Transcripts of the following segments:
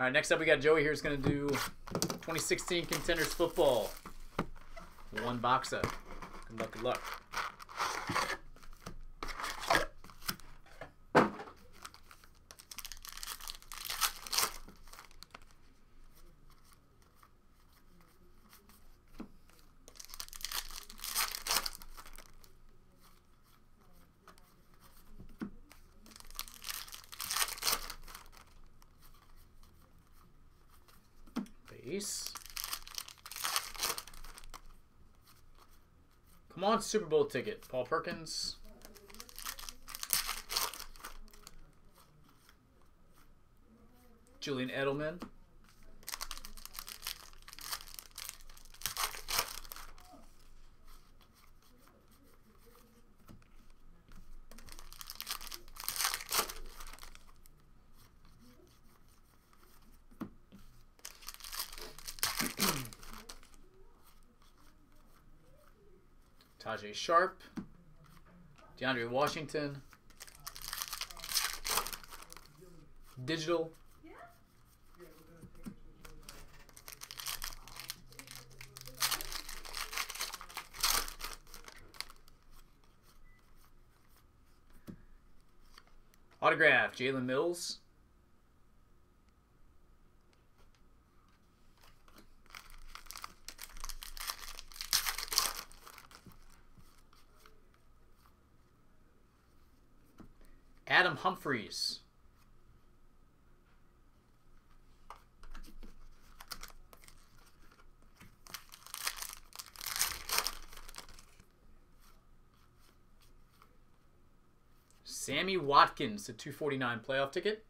All right, next up we got Joey here is going to do 2016 Contenders Football. One box up. Good luck, good luck. Come on, Super Bowl ticket. Paul Perkins. Julian Edelman. Tajae Sharpe, DeAndre Washington, Digital, Autograph, Jalen Mills. Adam Humphries. Sammy Watkins, the 249 playoff ticket.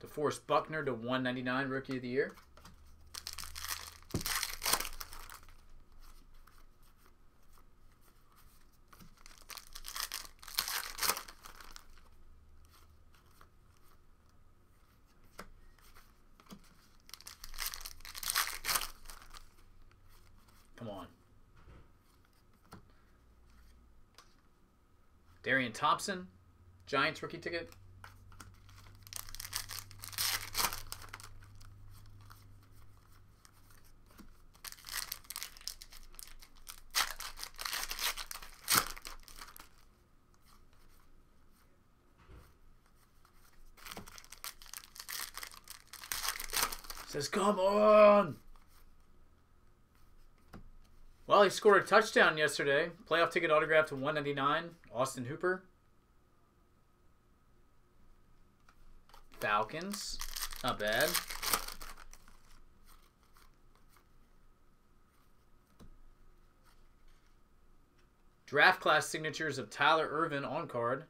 DeForest Buckner to 199 Rookie of the Year. Come on. Darian Thompson, Giants rookie ticket. Says, come on. Well, he scored a touchdown yesterday. Playoff ticket autograph to 199. Austin Hooper. Falcons. Not bad. Draft class signatures of Tyler Ervin on card.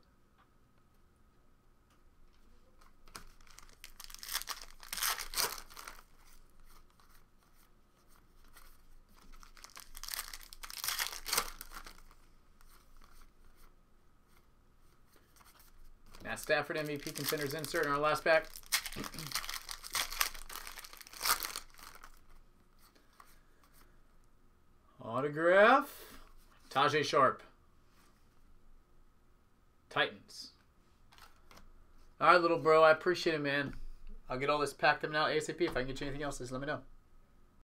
Matt Stafford MVP contenders insert in our last pack. Autograph. Tajae Sharpe. Titans. All right, little bro. I appreciate it, man. I'll get all this packed up now ASAP. If I can get you anything else, just let me know.